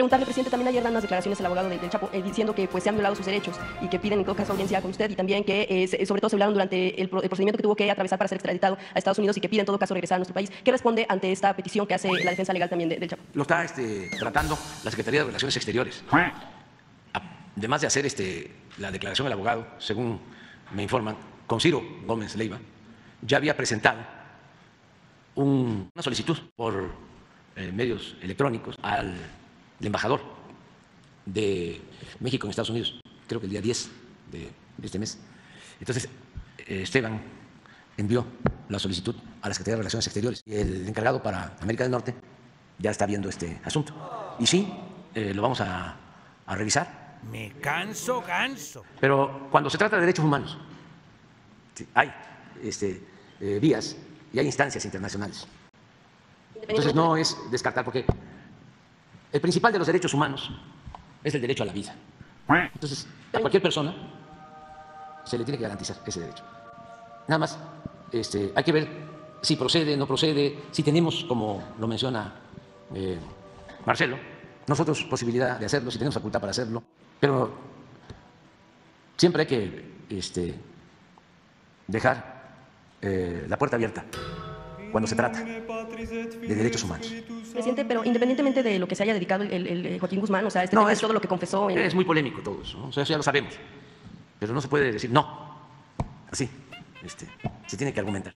Preguntarle, presidente, también ayer dan unas declaraciones el abogado del, Chapo eh, diciendo que pues se han violado sus derechos y que piden en todo caso audiencia con usted y también que eh, sobre todo se hablaron durante el, pro- el procedimiento que tuvo que atravesar para ser extraditado a Estados Unidos y que pide en todo caso regresar a nuestro país. ¿Qué responde ante esta petición que hace la defensa legal también de- del Chapo? Lo está este, tratando la Secretaría de Relaciones Exteriores. Además de hacer este, la declaración del abogado, según me informan, con Ciro Gómez Leiva, ya había presentado un- una solicitud por eh, medios electrónicos al embajador de México en Estados Unidos, creo que el día 10 de este mes. Entonces, eh, Esteban envió la solicitud a la Secretaría de Relaciones Exteriores y el encargado para América del Norte ya está viendo este asunto. Y sí, eh, lo vamos a, a revisar, Me canso ganso. pero cuando se trata de derechos humanos, hay este, eh, vías y hay instancias internacionales. Entonces no es descartar, porque el principal de los derechos humanos es el derecho a la vida. Entonces, a cualquier persona se le tiene que garantizar ese derecho. Nada más, este, hay que ver si procede, no procede, si tenemos, como lo menciona eh, Marcelo, nosotros posibilidad de hacerlo, si tenemos facultad para hacerlo, pero siempre hay que este, dejar eh, la puerta abierta cuando se trata de derechos humanos. Presidente, pero independientemente de lo que se haya dedicado el, el- el Joaquín Guzmán, o sea, este No, es- todo lo que confesó en, Es muy polémico todo eso, ¿no? o sea, eso ya lo sabemos, pero no se puede decir no, así, este, se tiene que argumentar.